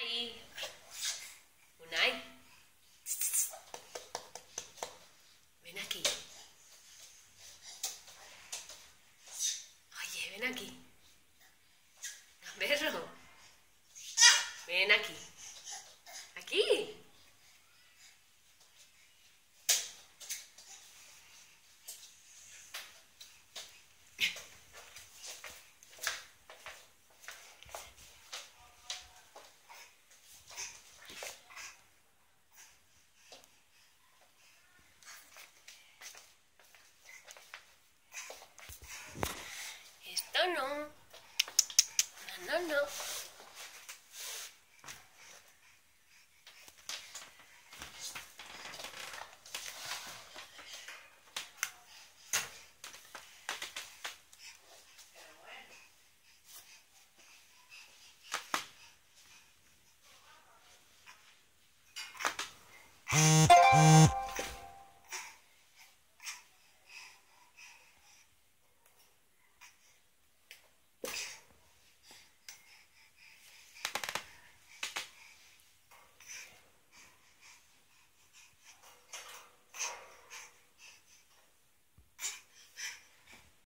Unai. Unai. Ven aquí. Oye, ven aquí. Perro. Ven aquí. Aquí. no, no. No, no, no.